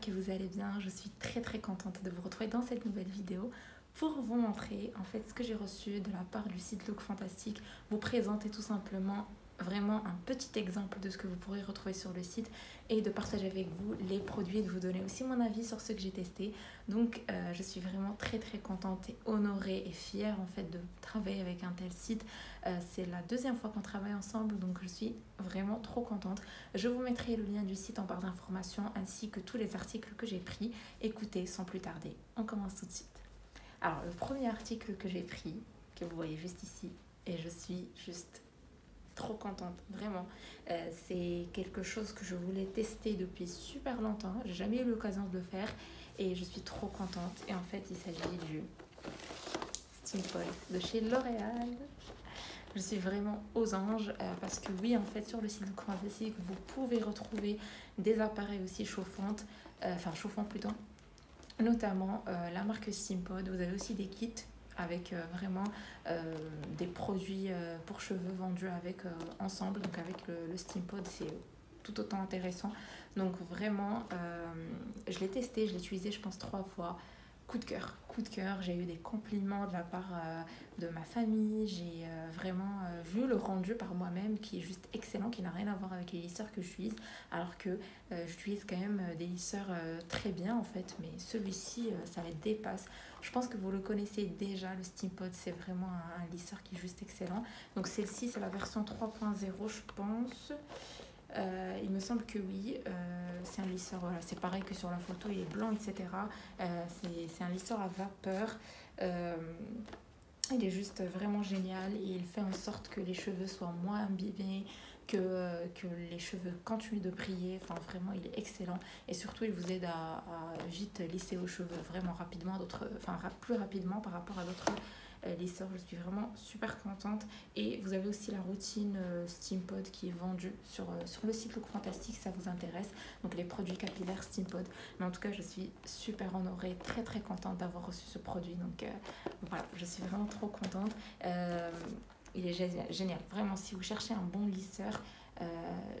que vous allez bien. Je suis très très contente de vous retrouver dans cette nouvelle vidéo pour vous montrer en fait ce que j'ai reçu de la part du site Look Fantastique, vous présenter tout simplement vraiment un petit exemple de ce que vous pourrez retrouver sur le site et de partager avec vous les produits et de vous donner aussi mon avis sur ce que j'ai testé. Donc euh, je suis vraiment très très contente et honorée et fière en fait de travailler avec un tel site. Euh, c'est la deuxième fois qu'on travaille ensemble donc je suis vraiment trop contente. Je vous mettrai le lien du site en barre d'informations ainsi que tous les articles que j'ai pris. Écoutez sans plus tarder, on commence tout de suite. Alors le premier article que j'ai pris, que vous voyez juste ici, et je suis juste trop contente, vraiment. Euh, c'est quelque chose que je voulais tester depuis super longtemps. J'ai jamais eu l'occasion de le faire et je suis trop contente. Et en fait, il s'agit du Steampod de chez L'Oréal. Je suis vraiment aux anges euh, parce que oui, en fait, sur le site de Fantastic, vous pouvez retrouver des appareils aussi chauffantes, euh, enfin chauffants plutôt, notamment la marque Steampod. Vous avez aussi des kits avec euh, vraiment euh, des produits euh, pour cheveux vendus avec ensemble. Donc avec le, le Steampod, c'est tout autant intéressant. Donc vraiment, je l'ai testé, je l'ai utilisé je pense trois fois coup de cœur, coup de cœur. J'ai eu des compliments de la part euh, de ma famille. J'ai euh, vraiment euh, vu le rendu par moi-même qui est juste excellent, qui n'a rien à voir avec les lisseurs que j'utilise, alors que j'utilise quand même des lisseurs très bien en fait, mais celui-ci, ça les dépasse. Je pense que vous le connaissez déjà, le Steampod, c'est vraiment un, un, lisseur qui est juste excellent. Donc celle-ci, c'est la version 3.0, je pense. Euh, il me semble que oui, euh, c'est un lisseur, voilà, c'est pareil que sur la photo, il est blanc, etc. Euh, c'est un lisseur à vapeur. il est juste vraiment génial et il fait en sorte que les cheveux soient moins imbibés, que, que les cheveux continuent de briller. Enfin, vraiment, il est excellent. Et surtout, il vous aide à, à vite lisser vos cheveux vraiment rapidement, enfin, plus rapidement par rapport à d'autres les sœurs, je suis vraiment super contente. Et vous avez aussi la routine euh, Steampod qui est vendue sur, euh, sur le site Look Fantastique ça vous intéresse. Donc les produits capillaires Steampod. Mais en tout cas, je suis super honorée, très très contente d'avoir reçu ce produit. Donc voilà, je suis vraiment trop contente. il est génial, Vraiment, si vous cherchez un bon lisseur,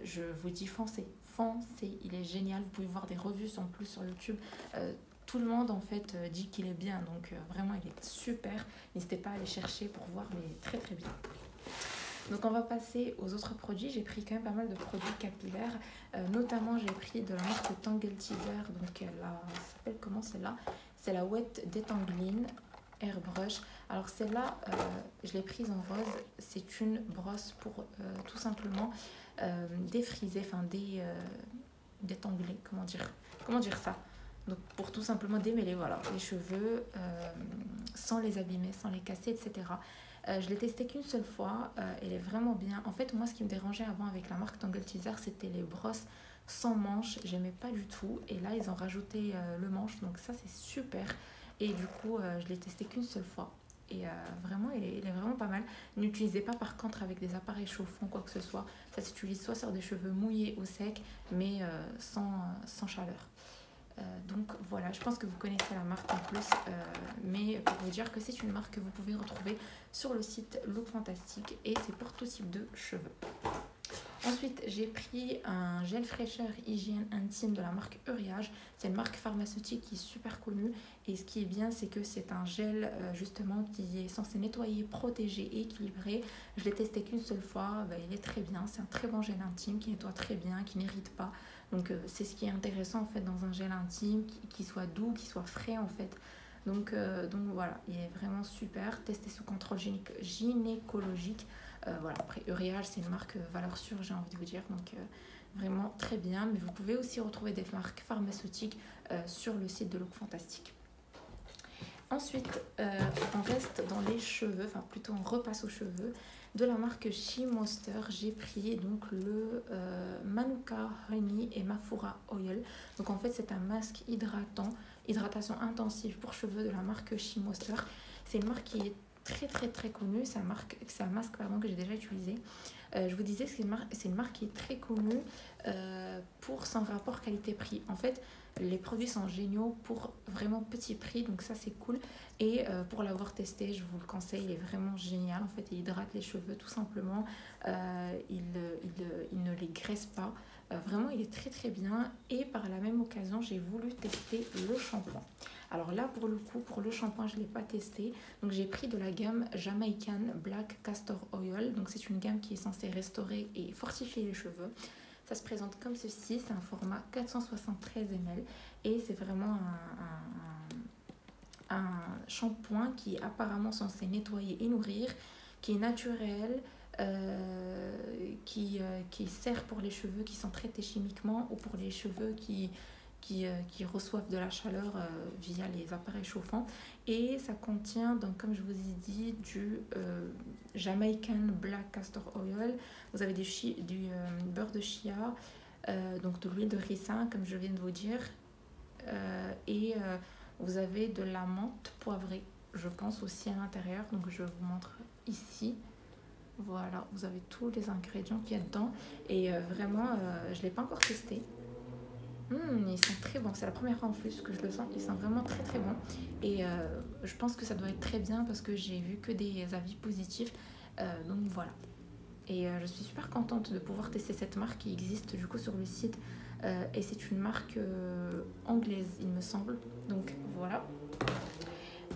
je vous dis foncez, foncez, il est génial. Vous pouvez voir des revues en plus sur YouTube tout le monde en fait euh, dit qu'il est bien, donc euh, vraiment il est super. N'hésitez pas à aller chercher pour voir, mais très très bien. Donc on va passer aux autres produits. J'ai pris quand même pas mal de produits capillaires. Euh, notamment j'ai pris de la marque Tangle Teaser. Donc elle s'appelle comment celle-là? C'est la Wet Detangling Airbrush. Alors celle-là, je l'ai prise en rose. C'est une brosse pour tout simplement défriser, enfin dé, détangler, comment dire, comment dire ça? Donc pour tout simplement démêler voilà, les cheveux euh, sans les abîmer, sans les casser, etc. Euh, je l'ai testé qu'une seule fois, euh, elle est vraiment bien. En fait, moi, ce qui me dérangeait avant avec la marque Tangle Teaser, c'était les brosses sans manche. J'aimais pas du tout. Et là, ils ont rajouté le manche, donc ça, c'est super. Et du coup, je l'ai testé qu'une seule fois. Et vraiment, il est, vraiment pas mal. N'utilisez pas par contre avec des appareils chauffants, quoi que ce soit. Ça s'utilise soit sur des cheveux mouillés ou secs, mais sans, sans chaleur. Euh, donc voilà, je pense que vous connaissez la marque en plus, euh, mais pour vous dire que c'est une marque que vous pouvez retrouver sur le site Look Fantastique et c'est pour tout type de cheveux. Ensuite, j'ai pris un gel fraîcheur hygiène intime de la marque Uriage. C'est une marque pharmaceutique qui est super connue. Et ce qui est bien, c'est que c'est un gel euh, justement qui est censé nettoyer, protéger équilibrer. Je l'ai testé qu'une seule fois. Bah, il est très bien. C'est un très bon gel intime qui nettoie très bien, qui n'irrite pas. Donc, euh, c'est ce qui est intéressant en fait dans un gel intime, qui, soit doux, qui soit frais en fait. Donc, euh, voilà, il est vraiment super. Testé sous contrôle gynécologique. Euh, voilà, après Uriage, c'est une marque valeur sûre, j'ai envie de vous dire. Donc vraiment très bien. Mais vous pouvez aussi retrouver des marques pharmaceutiques sur le site de Look Fantastique. Ensuite, on reste dans les cheveux, enfin plutôt on repasse aux cheveux. De la marque She Monster, j'ai pris donc le Manuka Honey et Mafura Oil. Donc en fait, c'est un masque hydratant, hydratation intensive pour cheveux de la marque She. C'est une marque qui est très très très connu, c'est un, masque que j'ai déjà utilisé. Euh, je vous disais que c'est une, marque, une marque qui est très connue euh, pour son rapport qualité-prix. En fait, les produits sont géniaux pour vraiment petit prix, donc ça c'est cool. Et euh, pour l'avoir testé, je vous le conseille, il est vraiment génial. En fait, il hydrate les cheveux tout simplement, il, il, il, ne les graisse pas. vraiment, il est très très bien. Et par la même occasion, j'ai voulu tester le shampoing. Alors là, pour le coup, pour le shampoing, je ne l'ai pas testé. Donc j'ai pris de la gamme Jamaican Black Castor Oil. Donc c'est une gamme qui est censée restaurer et fortifier les cheveux. Ça se présente comme ceci, c'est un format 473 ml et c'est vraiment un, un, shampoing qui est apparemment censé nettoyer et nourrir, qui est naturel, euh, qui, euh, qui sert pour les cheveux qui sont traités chimiquement ou pour les cheveux qui, qui, euh, qui reçoivent de la chaleur euh, via les appareils chauffants. Et ça contient, donc, comme je vous ai dit, du euh, Jamaican Black Castor Oil. Vous avez du, du beurre de chia, donc de l'huile de ricin, comme je viens de vous dire. et vous avez de la menthe poivrée, je pense aussi à l'intérieur. Donc je vous montre ici. Voilà, vous avez tous les ingrédients qu'il y a dedans. Et vraiment, je ne l'ai pas encore testé. Mmh, ils sont très bons. C'est la première fois en plus que je le sens. Ils sont vraiment très très bons. Et euh, je pense que ça doit être très bien parce que j'ai vu que des avis positifs. Euh, donc voilà. Et euh, je suis super contente de pouvoir tester cette marque qui existe du coup sur le site. et c'est une marque anglaise, il me semble. Donc voilà.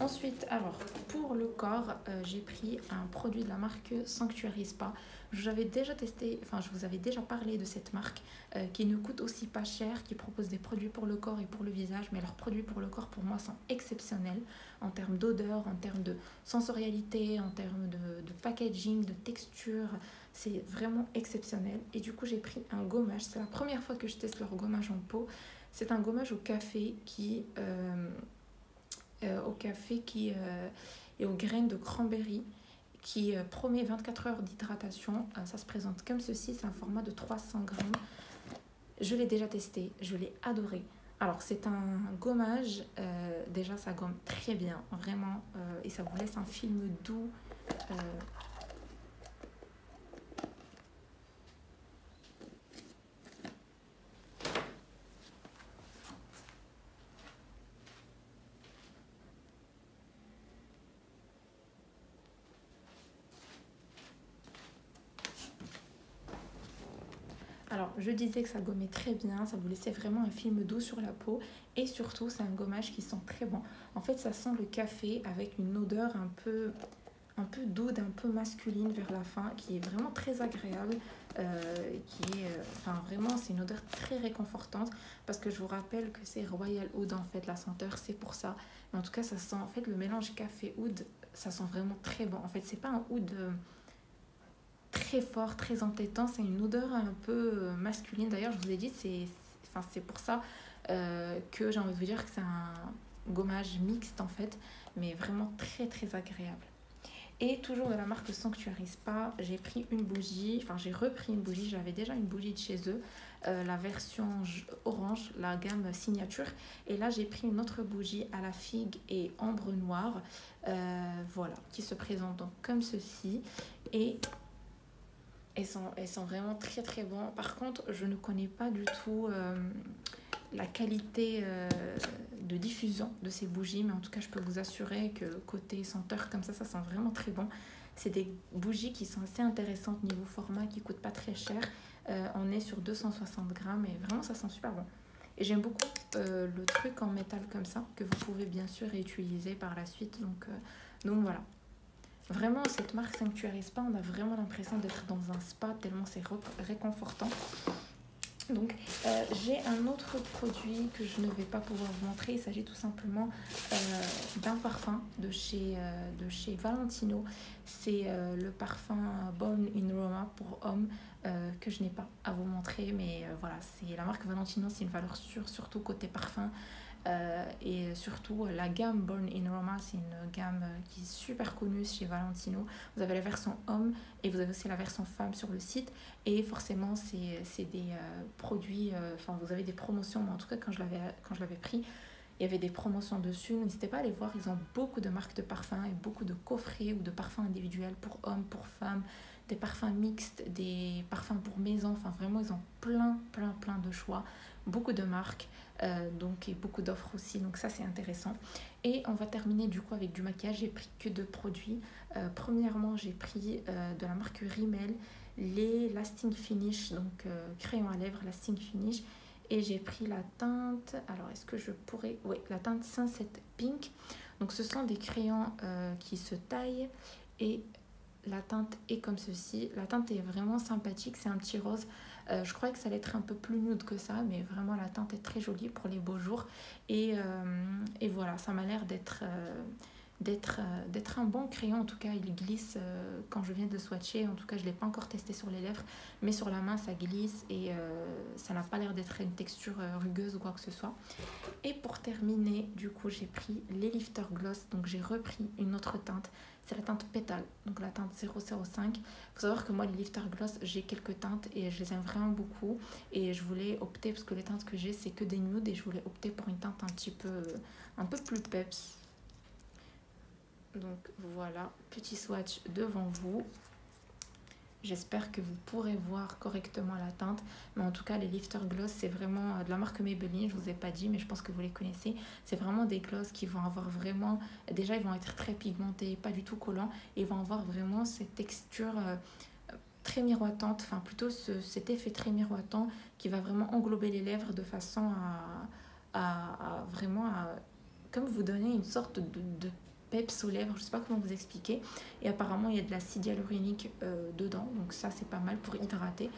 Ensuite, alors, pour le corps, j'ai pris un produit de la marque Sanctuary Spa. J'avais déjà testé, enfin je vous avais déjà parlé de cette marque euh, qui ne coûte aussi pas cher, qui propose des produits pour le corps et pour le visage, mais leurs produits pour le corps pour moi sont exceptionnels en termes d'odeur, en termes de sensorialité, en termes de, packaging, de texture. C'est vraiment exceptionnel. Et du coup j'ai pris un gommage. C'est la première fois que je teste leur gommage en peau. C'est un gommage au café qui... Euh, euh, au café qui est aux graines de cranberry qui euh, promet 24 heures d'hydratation. Euh, ça se présente comme ceci, c'est un format de 300 grammes. Je l'ai déjà testé, je l'ai adoré. Alors c'est un gommage, euh, déjà ça gomme très bien, vraiment, et ça vous laisse un film doux. Je disais que ça gommait très bien, ça vous laissait vraiment un film doux sur la peau et surtout, c'est un gommage qui sent très bon. En fait, ça sent le café avec une odeur un peu, un peu douce, un peu masculine vers la fin, qui est vraiment très agréable. Euh, qui est, euh, enfin, vraiment, c'est une odeur très réconfortante parce que je vous rappelle que c'est Royal Oud en fait, la senteur, c'est pour ça. En tout cas, ça sent, en fait, le mélange café-oud, ça sent vraiment très bon. En fait, c'est pas un oud. Euh, très fort, très entêtant. C'est une odeur un peu euh, masculine. D'ailleurs, je vous ai dit, c'est enfin, pour ça euh, que j'ai envie de vous dire que c'est un gommage mixte en fait, mais vraiment très très agréable. Et toujours de la marque Sanctuary Spa, j'ai pris une bougie, enfin j'ai repris une bougie, j'avais déjà une bougie de chez eux, euh, la version orange, la gamme signature. Et là j'ai pris une autre bougie à la figue et ambre noire, voilà, qui se présente donc comme ceci. Et elles sont, elles vraiment très très bonnes. Par contre, je ne connais pas du tout euh, la qualité euh, de diffusion de ces bougies, mais en tout cas, je peux vous assurer que côté senteur comme ça, ça sent vraiment très bon. C'est des bougies qui sont assez intéressantes niveau format, qui coûtent pas très cher. Euh, on est sur 260 grammes et vraiment, ça sent super bon. Et j'aime beaucoup le truc en métal comme ça, que vous pouvez bien sûr réutiliser par la suite. Donc, donc voilà. Vraiment, cette marque Sanctuary Spa, on a vraiment l'impression d'être dans un spa tellement c'est réconfortant. Donc, euh, j'ai un autre produit que je ne vais pas pouvoir vous montrer. Il s'agit tout simplement euh, d'un parfum de chez, euh, de chez Valentino. C'est le parfum Born in Roma pour hommes que je n'ai pas à vous montrer. Mais voilà, c'est la marque Valentino, c'est une valeur sûre, surtout côté parfum. Euh, et surtout, la gamme Born in Roma, c'est une gamme qui est super connue chez Valentino. Vous avez la version homme et vous avez aussi la version femme sur le site. Et forcément, c'est des euh, produits, euh, enfin, vous avez des promotions. Mais en tout cas, quand je l'avais pris, il y avait des promotions dessus. N'hésitez pas à aller voir. Ils ont beaucoup de marques de parfums et beaucoup de coffrets ou de parfums individuels pour hommes, pour femmes, des parfums mixtes, des parfums pour maison. Enfin, vraiment, ils ont plein, plein, plein de choix. Beaucoup de marques. Euh, donc, et beaucoup d'offres aussi, donc ça c'est intéressant. Et on va terminer du coup avec du maquillage. J'ai pris que deux produits. Euh, premièrement, j'ai pris euh, de la marque Rimmel. les Lasting Finish, donc crayon à lèvres Lasting Finish. Et j'ai pris la teinte, alors est-ce que je pourrais, oui, la teinte Sunset Pink. Donc ce sont des crayons qui se taillent et la teinte est comme ceci. La teinte est vraiment sympathique, c'est un petit rose. Euh, je croyais que ça allait être un peu plus nude que ça, mais vraiment la teinte est très jolie pour les beaux jours. Et, et voilà, ça m'a l'air d'être d'être euh, d'être un bon crayon. En tout cas, il glisse euh, quand je viens de swatcher. En tout cas, je l'ai pas encore testé sur les lèvres, mais sur la main, ça glisse et euh, ça n'a pas l'air d'être une texture rugueuse ou quoi que ce soit. Et pour terminer, du coup, j'ai pris les Lifter Gloss. Donc, j'ai repris une autre teinte. C'est la teinte Pétale, donc la teinte 005. Il faut savoir que moi, les Lifter Gloss, j'ai quelques teintes et je les aime vraiment beaucoup. Et je voulais opter, parce que les teintes que j'ai, c'est que des nudes, et je voulais opter pour une teinte un petit peu, un peu plus peps donc voilà, petit swatch devant vous. J'espère que vous pourrez voir correctement la teinte. Mais en tout cas, les Lifter Gloss, c'est vraiment de la marque Maybelline. Je vous ai pas dit, mais je pense que vous les connaissez. C'est vraiment des gloss qui vont avoir vraiment... Déjà, ils vont être très pigmentés, pas du tout collants. Et ils vont avoir vraiment cette texture euh, très miroitante. Enfin, plutôt cet effet très miroitant qui va vraiment englober les lèvres de façon à, vraiment... comme vous donner une sorte de peps lèvres, je sais pas comment vous expliquer. Et apparemment, il y a de l'acide hyaluronique euh, dedans, donc ça, c'est pas mal pour hydrater.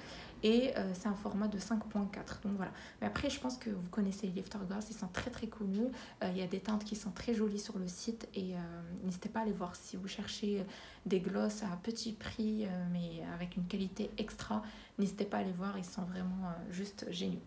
Et euh, c'est un format de 5.4, donc voilà. Mais après, je pense que vous connaissez les Gloss, ils sont très très connus. Euh, il y a des teintes qui sont très jolies sur le site et n'hésitez pas à aller voir si vous cherchez des gloss à petit prix, mais avec une qualité extra. N'hésitez pas à aller voir, ils sont vraiment juste géniaux.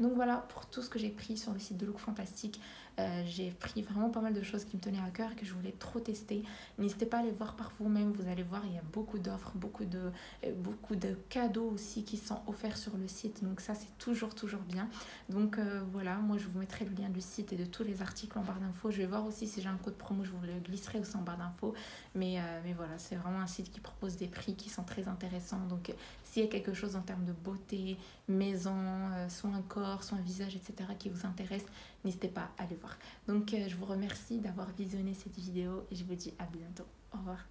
Donc voilà pour tout ce que j'ai pris sur le site de Look Fantastique. Euh, j'ai pris vraiment pas mal de choses qui me tenaient à cœur et que je voulais trop tester. N'hésitez pas à aller voir par vous-même. Vous allez voir, il y a beaucoup d'offres, beaucoup de, euh, beaucoup de cadeaux aussi qui sont offerts sur le site. Donc ça, c'est toujours, toujours bien. Donc euh, voilà, moi, je vous mettrai le lien du site et de tous les articles en barre d'infos. Je vais voir aussi si j'ai un code promo, je vous le glisserai aussi en barre d'infos. Mais, mais voilà, c'est vraiment un site qui propose des prix qui sont très intéressants. Donc s'il y a quelque chose en termes de beauté, maison, soins corps, soins visage, etc. qui vous intéresse, n'hésitez pas à aller voir. Donc euh, je vous remercie d'avoir visionné cette vidéo et je vous dis à bientôt. Au revoir.